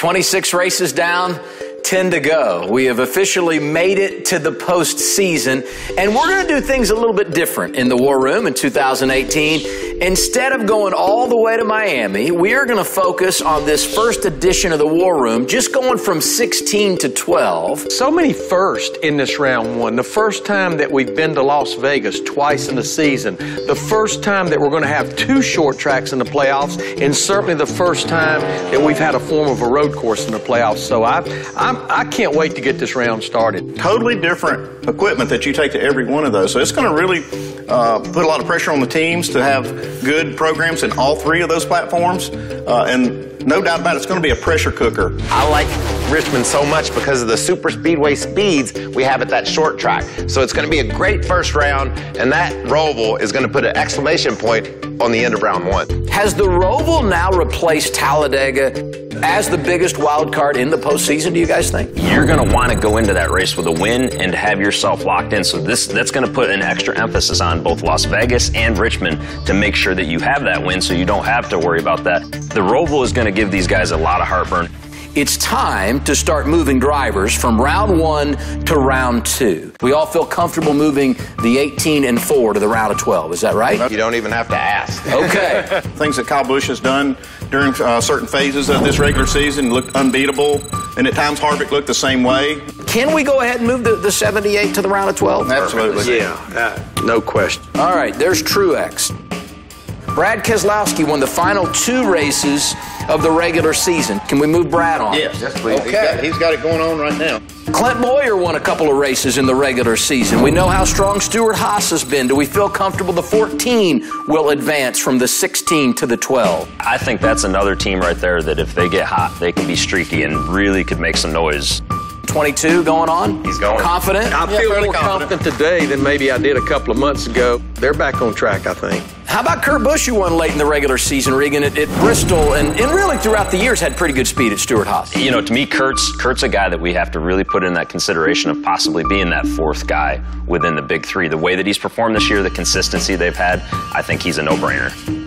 26 races down, 10 to go. We have officially made it to the postseason, and we're going to do things a little bit different in the War Room in 2018. Instead of going all the way to Miami, we are going to focus on this first edition of the War Room, just going from 16 to 12. So many first in this round one. The first time that we've been to Las Vegas twice in the season. The first time that we're going to have two short tracks in the playoffs, and certainly the first time that we've had a form of a road course in the playoffs. So I, I'm, I can't wait to get this round started. Totally different equipment that you take to every one of those. So it's going to really uh, put a lot of pressure on the teams to have good programs in all three of those platforms. Uh, and no doubt about it, it's going to be a pressure cooker. I like Richmond so much because of the super speedway speeds we have at that short track. So it's going to be a great first round, and that Roval is going to put an exclamation point on the end of round one. Has the Roval now replaced Talladega as the biggest wild card in the postseason, do you guys think? You're going to want to go into that race with a win and have yourself locked in. So this that's going to put an extra emphasis on both Las Vegas and Richmond to make sure that you have that win so you don't have to worry about that. The Roval is going to give these guys a lot of heartburn it's time to start moving drivers from round one to round two. We all feel comfortable moving the 18 and 4 to the round of 12. Is that right? You don't even have to ask. Okay. Things that Kyle Busch has done during uh, certain phases of this regular season looked unbeatable, and at times Harvick looked the same way. Can we go ahead and move the, the 78 to the round of 12? Absolutely. Yeah, uh, no question. All right, there's Truex. Brad Keselowski won the final two races of the regular season. Can we move Brad on? Yes, yes please. Okay. He's got, he's got it going on right now. Clint Bowyer won a couple of races in the regular season. We know how strong Stewart-Haas has been. Do we feel comfortable the 14 will advance from the 16 to the 12? I think that's another team right there that if they get hot, they can be streaky and really could make some noise. 22 going on? He's going. Confident? I feel more confident. confident today than maybe I did a couple of months ago. They're back on track, I think. How about Kurt Busch, who won late in the regular season, Regan, at, at Bristol, and, and, really throughout the years had pretty good speed at Stewart-Haas? You know, to me, Kurt's, Kurt's a guy that we have to really put in that consideration of possibly being that fourth guy within the big three. The way that he's performed this year, the consistency they've had, I think he's a no-brainer.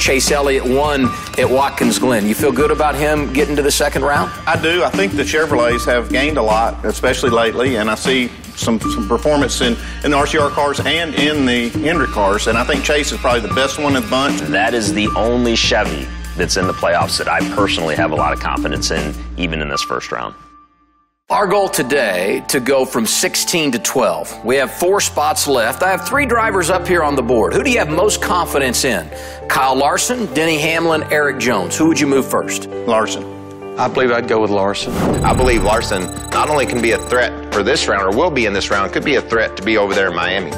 Chase Elliott won at Watkins Glen. You feel good about him getting to the second round? I do. I think the Chevrolets have gained a lot, especially lately, and I see some, some performance in, in the RCR cars and in the Hendrick cars, and I think Chase is probably the best one in the bunch. That is the only Chevy that's in the playoffs that I personally have a lot of confidence in, even in this first round. Our goal today to go from 16 to 12. We have four spots left. I have three drivers up here on the board. Who do you have most confidence in? Kyle Larson, Denny Hamlin, Erik Jones. Who would you move first? Larson. I believe I'd go with Larson. I believe Larson not only can be a threat for this round or will be in this round, could be a threat to be over there in Miami.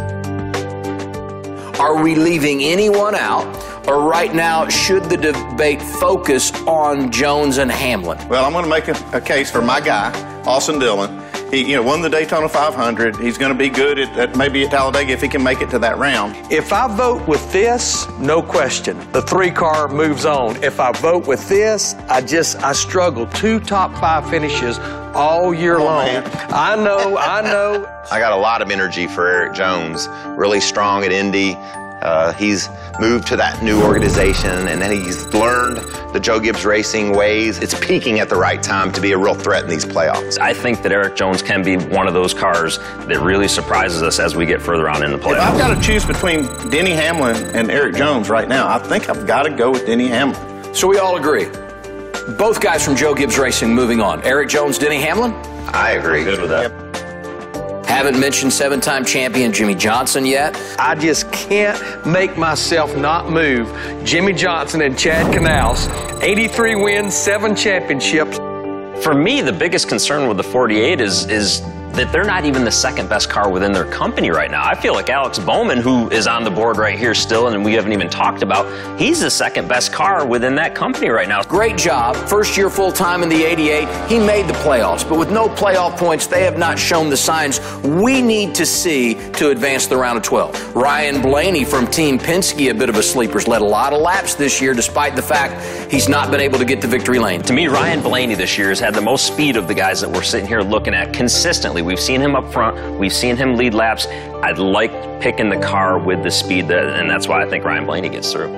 Are we leaving anyone out? Or right now, should the debate focus on Jones and Hamlin? Well, I'm going to make a, a case for my guy, Austin Dillon. He, you know, won the Daytona 500. He's going to be good at, at, maybe at Talladega if he can make it to that round. If I vote with this, no question, the three car moves on. If I vote with this, I just I struggle. Two top five finishes all year oh, long. Man. I know, I know. I got a lot of energy for Erik Jones. Really strong at Indy. Uh, he's moved to that new organization and then he's learned the Joe Gibbs Racing ways. It's peaking at the right time to be a real threat in these playoffs. I think that Erik Jones can be one of those cars that really surprises us as we get further on in the playoffs. If I've got to choose between Denny Hamlin and Erik Jones right now, I think I've got to go with Denny Hamlin. So we all agree. Both guys from Joe Gibbs Racing moving on. Erik Jones, Denny Hamlin? I agree. Good with that. Yep. Haven't mentioned seven time champion Jimmie Johnson yet. I just can't make myself not move Jimmie Johnson and Chad Knaus. 83 wins, seven championships. For me, the biggest concern with the 48 is, is that they're not even the second best car within their company right now. I feel like Alex Bowman, who is on the board right here still, and we haven't even talked about, he's the second best car within that company right now. Great job. First year full time in the 88. He made the playoffs, but with no playoff points, they have not shown the signs we need to see to advance the round of 12. Ryan Blaney from Team Penske, a bit of a sleeper's led a lot of laps this year, despite the fact he's not been able to get to victory lane. To me, Ryan Blaney this year has had the most speed of the guys that we're sitting here looking at consistently. We've seen him up front. We've seen him lead laps. I'd like picking the car with the speed that, and that's why I think Ryan Blaney gets through.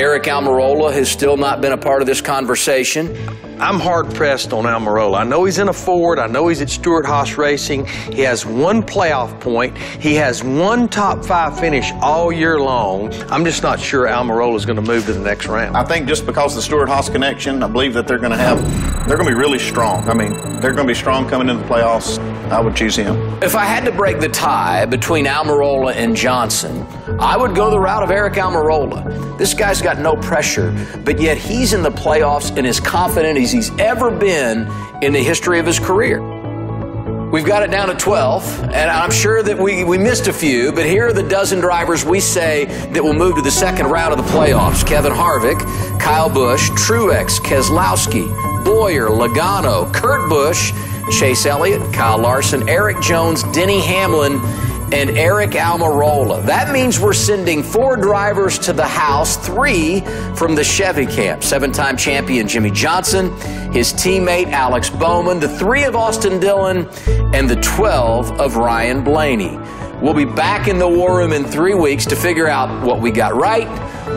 Aric Almirola has still not been a part of this conversation. I'm hard pressed on Almirola. I know he's in a Ford. I know he's at Stewart Haas Racing. He has one playoff point. He has one top five finish all year long. I'm just not sure Almirola is going to move to the next round. I think just because the Stewart Haas connection, I believe that they're going to have, they're going to be really strong. I mean, they're going to be strong coming into the playoffs. I would choose him. If I had to break the tie between Almirola and Johnson, I would go the route of Aric Almirola. This guy's got no pressure, but yet he's in the playoffs and as confident as he's ever been in the history of his career. We've got it down to 12, and I'm sure that we, we missed a few, but here are the dozen drivers we say that will move to the second round of the playoffs Kevin Harvick, Kyle Busch, Truex, Keselowski, Bowyer, Logano, Kurt Busch, Chase Elliott, Kyle Larson, Erik Jones, Denny Hamlin, and Aric Almirola. That means we're sending four drivers to the house, three from the Chevy camp. Seven time champion Jimmie Johnson, his teammate Alex Bowman, the three of Austin Dillon, and the 12 of Ryan Blaney. We'll be back in the War Room in three weeks to figure out what we got right,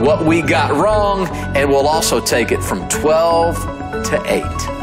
what we got wrong, and we'll also take it from 12 to 8.